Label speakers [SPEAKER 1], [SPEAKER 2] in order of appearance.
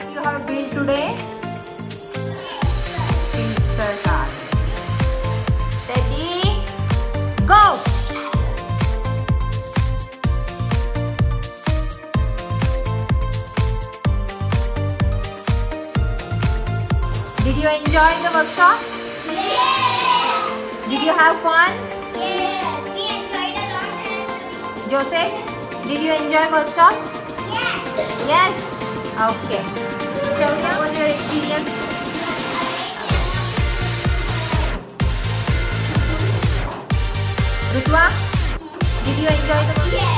[SPEAKER 1] today? Sister Kali. Steady. Go! Did you enjoy the workshop?
[SPEAKER 2] Yes!
[SPEAKER 1] Did you have fun?
[SPEAKER 2] Yes! We enjoyed a lot.
[SPEAKER 1] Joseph, did you enjoy workshop?
[SPEAKER 2] Yes!
[SPEAKER 1] Yes. Okay. So what was your experience? Rutwa, did you enjoy the workshop?
[SPEAKER 2] Yes!